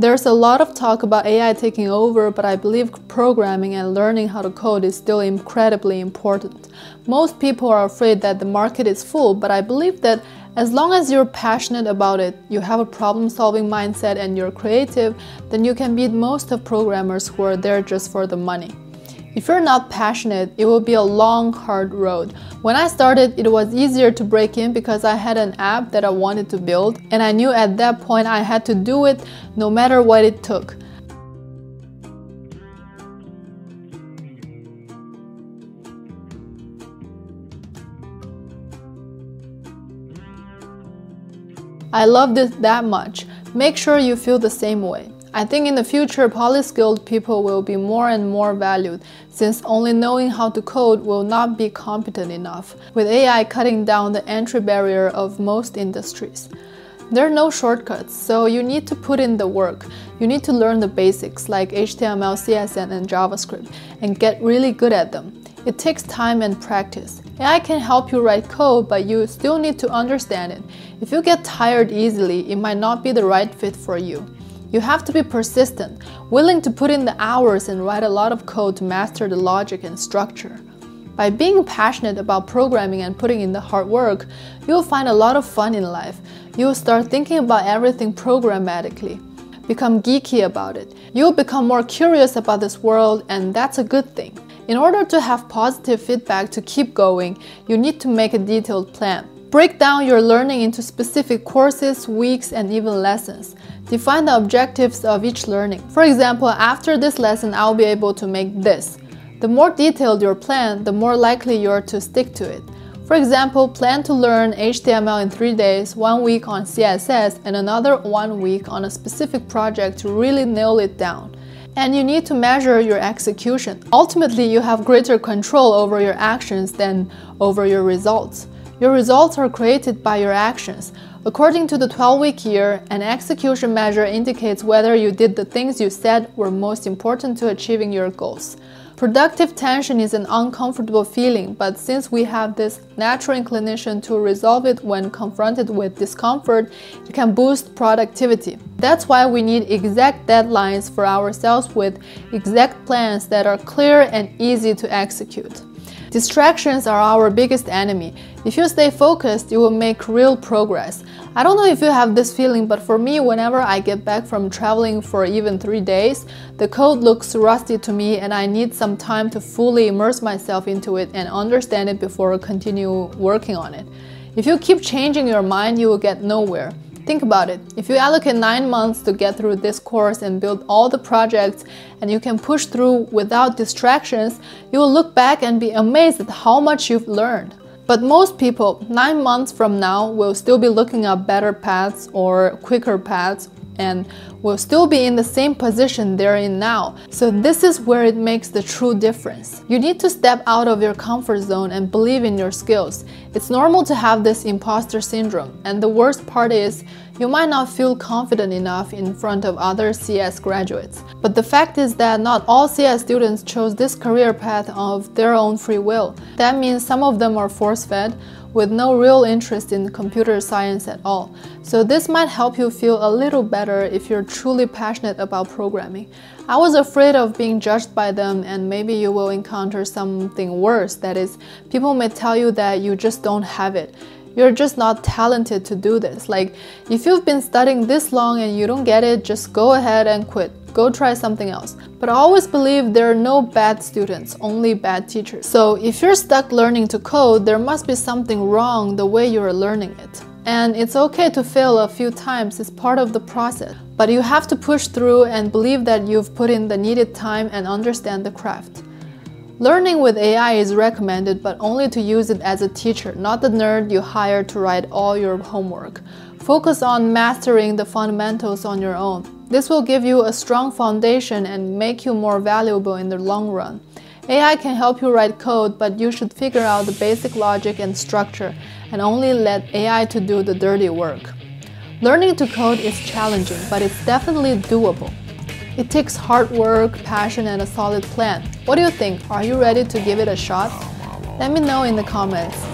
There's a lot of talk about AI taking over, but I believe programming and learning how to code is still incredibly important. Most people are afraid that the market is full, but I believe that as long as you're passionate about it, you have a problem solving mindset, and you're creative, then you can beat most of programmers who are there just for the money. If you're not passionate, it will be a long, hard road. When I started, it was easier to break in because I had an app that I wanted to build, and I knew at that point I had to do it no matter what it took. I loved it that much. Make sure you feel the same way. I think in the future, polyskilled people will be more and more valued since only knowing how to code will not be competent enough, with AI cutting down the entry barrier of most industries. There are no shortcuts, so you need to put in the work. You need to learn the basics like HTML, CSS, and JavaScript and get really good at them. It takes time and practice. AI can help you write code, but you still need to understand it. If you get tired easily, it might not be the right fit for you. You have to be persistent, willing to put in the hours and write a lot of code to master the logic and structure. By being passionate about programming and putting in the hard work, you'll find a lot of fun in life. You'll start thinking about everything programmatically. Become geeky about it. You'll become more curious about this world, and that's a good thing. In order to have positive feedback to keep going, you need to make a detailed plan. Break down your learning into specific courses, weeks, and even lessons. Define the objectives of each learning. For example, after this lesson, I'll be able to make this. The more detailed your plan, the more likely you're to stick to it. For example, plan to learn HTML in three days, one week on CSS, and another one week on a specific project to really nail it down. And you need to measure your execution. Ultimately, you have greater control over your actions than over your results. Your results are created by your actions. According to the 12 week year, an execution measure indicates whether you did the things you said were most important to achieving your goals. Productive tension is an uncomfortable feeling, but since we have this natural inclination to resolve it when confronted with discomfort, it can boost productivity. That's why we need exact deadlines for ourselves with exact plans that are clear and easy to execute. Distractions are our biggest enemy. If you stay focused, you will make real progress. I don't know if you have this feeling, but for me, whenever I get back from traveling for even three days, the code looks rusty to me and I need some time to fully immerse myself into it and understand it before I continue working on it. If you keep changing your mind, you will get nowhere. Think about it. If you allocate 9 months to get through this course and build all the projects and you can push through without distractions, you will look back and be amazed at how much you've learned. But most people, 9 months from now, will still be looking up better paths or quicker paths and will still be in the same position they're in now. So, this is where it makes the true difference. You need to step out of your comfort zone and believe in your skills. It's normal to have this imposter syndrome, and the worst part is you might not feel confident enough in front of other CS graduates. But the fact is that not all CS students chose this career path of their own free will. That means some of them are force fed with no real interest in computer science at all. So this might help you feel a little better if you're truly passionate about programming. I was afraid of being judged by them and maybe you will encounter something worse that is people may tell you that you just don't have it. You're just not talented to do this. Like, if you've been studying this long and you don't get it, just go ahead and quit. Go try something else. But I always believe there are no bad students, only bad teachers. So if you're stuck learning to code, there must be something wrong the way you're learning it. And it's okay to fail a few times, it's part of the process. But you have to push through and believe that you've put in the needed time and understand the craft. Learning with AI is recommended, but only to use it as a teacher, not the nerd you hire to write all your homework. Focus on mastering the fundamentals on your own. This will give you a strong foundation and make you more valuable in the long run. AI can help you write code, but you should figure out the basic logic and structure and only let AI to do the dirty work. Learning to code is challenging, but it's definitely doable. It takes hard work, passion, and a solid plan. What do you think? Are you ready to give it a shot? Let me know in the comments.